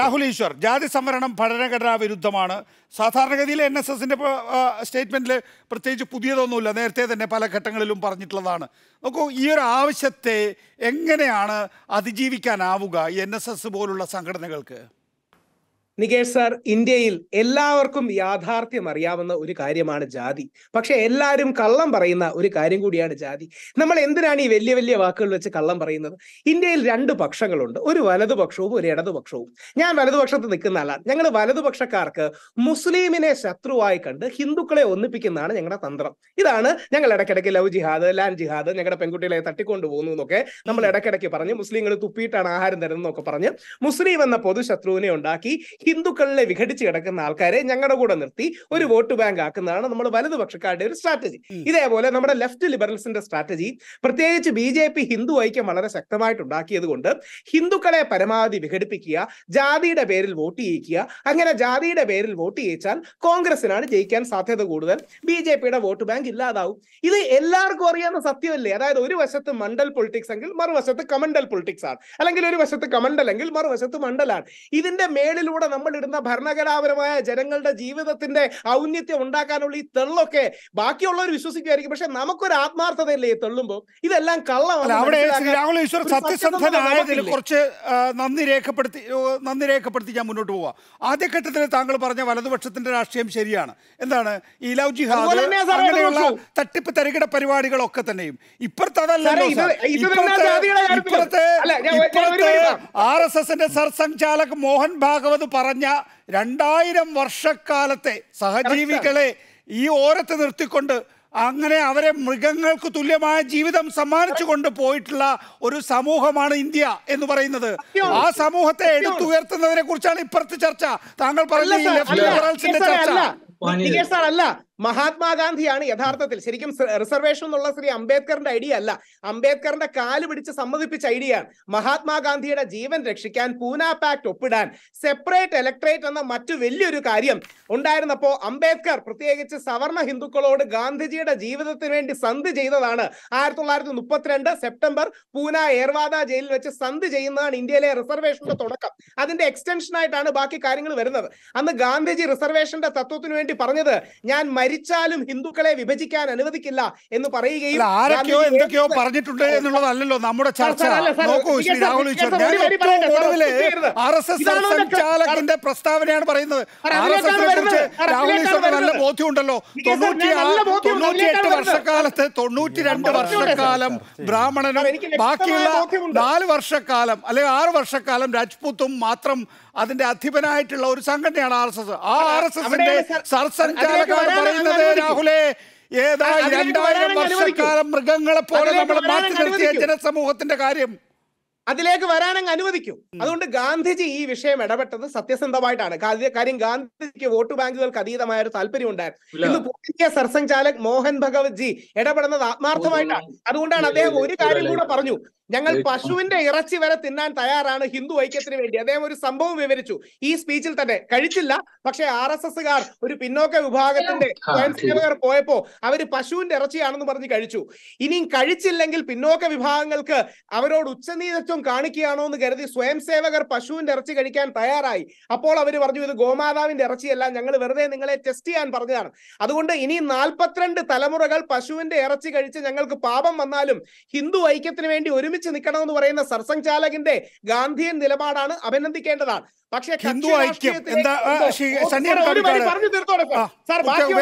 രാഹുൽ ഈശ്വർ ജാതി സംവരണം ഭരണഘടനാ വിരുദ്ധമാണ് സാധാരണഗതിയിൽ എൻ എസ് എസിന്റെ സ്റ്റേറ്റ്മെന്റിൽ പ്രത്യേകിച്ച് പുതിയതൊന്നുമില്ല. നേരത്തെ തന്നെ പല ഘട്ടങ്ങളിലും പറഞ്ഞിട്ടുള്ളതാണ്. നോക്കൂ ഈ ഒരു ആവശ്യത്തെ എങ്ങനെയാണ് അതിജീവിക്കാനാവുക എൻ എസ് എസ് പോലുള്ള സംഘടനകൾക്ക്? നികേഷ് സാർ ഇന്ത്യയിൽ എല്ലാവർക്കും യാഥാർത്ഥ്യം അറിയാവുന്ന ഒരു കാര്യമാണ് ജാതി. പക്ഷെ എല്ലാവരും കള്ളം പറയുന്ന ഒരു കാര്യം കൂടിയാണ് ജാതി. നമ്മൾ എന്തിനാണ് ഈ വലിയ വലിയ വാക്കുകൾ വെച്ച് കള്ളം പറയുന്നത്? ഇന്ത്യയിൽ രണ്ട് പക്ഷങ്ങളുണ്ട്. ഒരു വലതുപക്ഷവും ഒരു ഇടതുപക്ഷവും. ഞാൻ വലതുപക്ഷത്ത് നിൽക്കുന്ന ആളാണ്. ഞങ്ങൾ വലതുപക്ഷക്കാർക്ക് മുസ്ലിമിനെ ശത്രുവായി കണ്ട് ഹിന്ദുക്കളെ ഒന്നിപ്പിക്കുന്നതാണ് ഞങ്ങളുടെ തന്ത്രം. ഇതാണ് ഞങ്ങൾ ഇടയ്ക്കിടയ്ക്ക് ലവ് ജിഹാദ് ലാൻഡ് ജിഹാദ് ഞങ്ങളുടെ പെൺകുട്ടികളെ തട്ടിക്കൊണ്ടു പോകുന്നു എന്നൊക്കെ നമ്മൾ ഇടയ്ക്കിടയ്ക്ക് പറഞ്ഞ് മുസ്ലിങ്ങൾ തുപ്പിയിട്ടാണ് ആഹാരം തരുന്നതെന്നൊക്കെ പറഞ്ഞ് മുസ്ലിം എന്ന പൊതുശത്രുവിനെ ഉണ്ടാക്കി ഹിന്ദുക്കളിലെ വിഘടിച്ച് കിടക്കുന്ന ആൾക്കാരെ ഞങ്ങളുടെ കൂടെ നിർത്തി ഒരു വോട്ട് ബാങ്ക് ആക്കുന്നതാണ് നമ്മൾ വലതുപക്ഷക്കാരുടെ ഒരു സ്ട്രാറ്റജി. ഇതേപോലെ നമ്മുടെ ലെഫ്റ്റ് ലിബറൽസിന്റെ സ്ട്രാറ്റജി പ്രത്യേകിച്ച് ബി ജെ പി ഹിന്ദു ഐക്യം വളരെ ശക്തമായിട്ട് ഉണ്ടാക്കിയത് കൊണ്ട് ഹിന്ദുക്കളെ പരമാവധി വിഘടിപ്പിക്കുക ജാതിയുടെ പേരിൽ വോട്ട് ചെയ്യിക്കുക അങ്ങനെ ജാതിയുടെ പേരിൽ വോട്ട് ചെയ്യിച്ചാൽ കോൺഗ്രസിനാണ് ജയിക്കാൻ സാധ്യത കൂടുതൽ ബി ജെ പിയുടെ വോട്ട് ബാങ്ക് ഇല്ലാതാവും. ഇത് എല്ലാവർക്കും അറിയാവുന്ന സത്യമല്ലേ? അതായത് ഒരു വശത്ത് മണ്ഡൽ പൊളിറ്റിക്സ് എങ്കിൽ മറുവശത്ത് കമണ്ടൽ പൊളിറ്റിക്സ് ആണ്. അല്ലെങ്കിൽ ഒരു വശത്ത് കമണ്ടൽ എങ്കിൽ മറുവശത്ത് മണ്ഡലാണ്. ഇതിന്റെ മേളിലൂടെ നമ്മൾ ഇടുന്ന ഭരണഘടനാപരമായ ജനങ്ങളുടെ ജീവിതത്തിന്റെ ഔന്നത്യം ഉണ്ടാക്കാനുള്ള ഈ തെള്ളൊക്കെ ബാക്കിയുള്ളവർ വിശ്വസിക്കുമായിരിക്കും. പക്ഷെ നമുക്കൊരു ആത്മാർത്ഥതയില്ലേ ഈ തെള്ളുമ്പോൾ ഇതെല്ലാം കള്ളമാണ് അവിടെ ശ്രീ മനസ്സിലാക്കാൻ രാഹുൽ ഈശ്വർ സത്യസന്ധനായതിൽ കുറച്ച് നന്ദി രേഖപ്പെടുത്തി നന്ദി രേഖപ്പെടുത്തി ഞാൻ മുന്നോട്ട് പോവാം. ആദ്യഘട്ടത്തിൽ താങ്കൾ പറഞ്ഞ വലതുപക്ഷത്തിന്റെ രാഷ്ട്രീയം ശരിയാണ്. എന്താണ്? ഈ ലവ് ജിഹാദ് അങ്ങനെയുള്ള തട്ടിപ്പ് തരികിട പരിപാടികളൊക്കെ തന്നെയും. ഇപ്പുറത്തെ അതല്ലല്ലോ ഇപ്പുറത്തെ ആർ എസ് എസിന്റെ സർസംഘാലക് മോഹൻ ഭാഗവത് പറഞ്ഞ രണ്ടായിരം വർഷക്കാലത്തെ സഹജീവികളെ ഈ ഓരത്ത് നിർത്തിക്കൊണ്ട് അങ്ങനെ അവരെ മൃഗങ്ങൾക്ക് തുല്യമായ ജീവിതം സമ്മാനിച്ചു കൊണ്ട് പോയിട്ടുള്ള ഒരു സമൂഹമാണ് ഇന്ത്യ എന്ന് പറയുന്നത്. ആ സമൂഹത്തെ എടുത്തുയർത്തുന്നതിനെ കുറിച്ചാണ് ഇപ്പുറത്തെ ചർച്ച. താങ്കൾ പറഞ്ഞ ഈ ലെഫ്റ്റ് അല്ല, ലിബറൽസിന്റെ ചർച്ച. അല്ല. മഹാത്മാഗാന്ധിയാണ് യഥാർത്ഥത്തിൽ. ശരിക്കും റിസർവേഷൻ എന്നുള്ള ശ്രീ അംബേദ്കറിന്റെ ഐഡിയ അല്ല. അംബേദ്കറിന്റെ കാൽ പിടിച്ച് സമ്മതിപ്പിച്ച ഐഡിയ ആണ് മഹാത്മാഗാന്ധിയുടെ ജീവൻ രക്ഷിക്കാൻ പൂന പാക്ട് ഒപ്പിടാൻ. സെപ്പറേറ്റ് ഇലക്ട്രേറ്റ് എന്ന മറ്റു വലിയൊരു കാര്യം ഉണ്ടായിരുന്നപ്പോ അംബേദ്കർ പ്രത്യേകിച്ച് സവർണ ഹിന്ദുക്കളോട് ഗാന്ധിജിയുടെ ജീവിതത്തിന് വേണ്ടി സന്ധി ചെയ്തതാണ്. ആയിരത്തി തൊള്ളായിരത്തി മുപ്പത്തിരണ്ട് സെപ്റ്റംബർ പൂന ഏർവാദ ജയിലിൽ വെച്ച് സന്ധി ചെയ്യുന്നതാണ് ഇന്ത്യയിലെ റിസർവേഷന്റെ തുടക്കം. അതിന്റെ എക്സ്റ്റൻഷൻ ആയിട്ടാണ് ബാക്കി കാര്യങ്ങൾ വരുന്നത്. അന്ന് ഗാന്ധിജി റിസർവേഷന്റെ തത്വത്തിന് വേണ്ടി പറഞ്ഞത് ഞാൻ മരിച്ചാലും ഹിന്ദുക്കളെ വിഭജിക്കാൻ അനുവദിക്കില്ല എന്ന് പറയുകയും ആരൊക്കെയോ എന്തൊക്കെയോ പറഞ്ഞിട്ടുണ്ട് എന്നുള്ളതല്ലല്ലോ നമ്മുടെ ചർച്ച. നോക്കൂ ശ്രീ രാഹുൽ. ആർ എസ് പ്രസ്താവനയാണ് പറയുന്നത്. ആർ എസ് എസിനെ കുറിച്ച് രാഹുൽ ഈശ്വറിന് നല്ല ബോധ്യമുണ്ടല്ലോ. തൊണ്ണൂറ്റിയെട്ട് വർഷക്കാലത്ത് തൊണ്ണൂറ്റി രണ്ട് ഞാൻ പറഞ്ഞോട്ടെ, സാർ. വർഷക്കാലം ബ്രാഹ്മണനും ബാക്കിയുള്ള നാല് വർഷക്കാലം അല്ലെങ്കിൽ ആറ് വർഷക്കാലം രാജ്പൂത്തും മാത്രം അതിന്റെ അധിപനായിട്ടുള്ള ഒരു സംഘടനയാണ് ആർ എസ് എസ്. ആ ആർ എസ് എസിന്റെ അവിടെയാണ് സാർ. പറയുന്നത് അനുവദിക്കൂ. രാഹുലെ ഏതാ രണ്ടായിരം വർഷക്കാലം മൃഗങ്ങളെ പോലെ നമ്മൾ മാറ്റി നിർത്തിയ ജനസമൂഹത്തിന്റെ കാര്യം. അതിലേക്ക് വരാനങ്ങ് അനുവദിക്കും. അതുകൊണ്ട് ഗാന്ധിജി ഈ വിഷയം ഇടപെട്ടത് സത്യസന്ധമായിട്ടാണ്. കാര്യം- കാര്യം ഗാന്ധിജിക്ക് വോട്ട് ബാങ്കുകൾക്ക് അതീതമായ ഒരു താല്പര്യം ഉണ്ടായിരുന്നു. ഇന്ന് പൂർത്തിയ സർസംഘാലക് മോഹൻ ഭഗവത് ജി ഇടപെടുന്നത് ആത്മാർത്ഥമായിട്ടാണ്. അതുകൊണ്ടാണ് അദ്ദേഹം ഒരു കാര്യം കൂടെ പറഞ്ഞു. ഞങ്ങൾ പശുവിന്റെ ഇറച്ചി വരെ തിന്നാൻ തയ്യാറാണ് ഹിന്ദു ഐക്യത്തിന് വേണ്ടി. അദ്ദേഹം ഒരു സംഭവം വിവരിച്ചു. ഈ സ്പീച്ചിൽ തന്നെ കഴിച്ചില്ല. പക്ഷെ ആർ എസ് എസ്സുകാർ ഒരു പിന്നോക്ക വിഭാഗത്തിന്റെ സ്വയം സേവകർ പോയപ്പോ അവർ പശുവിന്റെ ഇറച്ചിയാണെന്ന് പറഞ്ഞ് കഴിച്ചു. ഇനിയും കഴിച്ചില്ലെങ്കിൽ പിന്നോക്ക വിഭാഗങ്ങൾക്ക് അവരോട് ഉച്ചനീതത്വം കാണിക്കുകയാണോ എന്ന് കരുതി സ്വയം സേവകർ പശുവിന്റെ ഇറച്ചി കഴിക്കാൻ തയ്യാറായി. അപ്പോൾ അവർ പറഞ്ഞു ഇത് ഗോമാതാവിന്റെ ഇറച്ചിയല്ല. ഞങ്ങൾ വെറുതെ നിങ്ങളെ ടെസ്റ്റ് ചെയ്യാൻ പറഞ്ഞതാണ്. അതുകൊണ്ട് ഇനി നാൽപ്പത്തിരണ്ട് തലമുറകൾ പശുവിന്റെ ഇറച്ചി കഴിച്ച് ഞങ്ങൾക്ക് പാപം വന്നാലും ഹിന്ദു ഐക്യത്തിന് വേണ്ടി ഒരുമിച്ച് നിൽക്കണമെന്ന് പറയുന്ന സർസംഘാലകിന്റെ ഗാന്ധിയൻ നിലപാടാണ് അഭിനന്ദിക്കേണ്ടതാണ്. പക്ഷേ കക്ഷി ഹിന്ദു ഐക്യം എന്താ, പറഞ്ഞു തീർത്തോടെ സാർ. ബാക്കി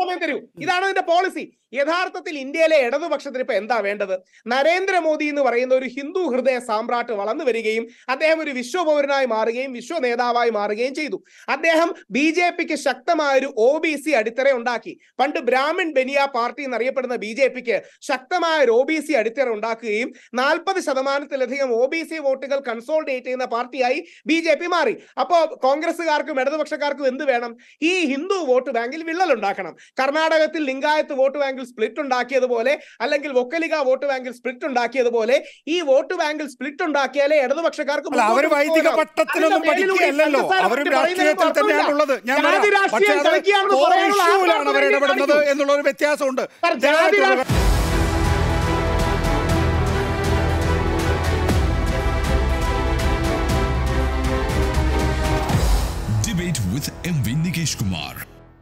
സമയം തരൂ. ഇതാണ് ഇതിന്റെ പോളിസി യഥാർത്ഥത്തിൽ ഇന്ത്യയിലെ ഇടതുപക്ഷത്തിന് ഇപ്പൊ എന്താ വേണ്ടത്? നരേന്ദ്രമോദി എന്ന് പറയുന്ന ഒരു ഹിന്ദു ഹൃദയ സാമ്രാട്ട് വളർന്നു വരികയും അദ്ദേഹം ഒരു വിശ്വപൗരനായി മാറുകയും വിശ്വ നേതാവായി മാറുകയും ചെയ്തു. അദ്ദേഹം ബി ജെ പിക്ക് ശക്തമായ ഒരു ഒ ബി സി അടിത്തറ ഉണ്ടാക്കി. പണ്ട് ബ്രാഹ്മിൺ ബെനിയ പാർട്ടി എന്നറിയപ്പെടുന്ന ബി ജെ പിക്ക് ശക്തമായ ഒരു ഒ ബി സി അടിത്തറ ഉണ്ടാക്കുകയും നാൽപ്പത് ശതമാനത്തിലധികം ഒ ബി സി വോട്ടുകൾ കൺസോൾഡേറ്റ് ചെയ്യുന്ന പാർട്ടിയായി ബി ജെ പി മാറി. അപ്പോ കോൺഗ്രസ്സുകാർക്കും ഇടതുപക്ഷക്കാർക്കും എന്ത് വേണം? ഈ ഹിന്ദു വോട്ട് ബാങ്കിൽ വിള്ളൽ ഉണ്ടാക്കണം. കർണാടകത്തിൽ ലിംഗായത്ത് വോട്ട് ബാങ്കിൽ സ്പ്ലിറ്റ് ഉണ്ടാക്കിയതുപോലെ അല്ലെങ്കിൽ വൊക്കലിക വോട്ട് ബാങ്കിൽ സ്പ്ലിറ്റ് ഉണ്ടാക്കിയതുപോലെ ഈ വോട്ട് ബാങ്കിൽ സ്പ്ലിറ്റ് ഉണ്ടാക്കിയാലേ ഇടതുപക്ഷക്കാർക്ക് അല്ല അവർ മുന്നോട്ട് വൈദിക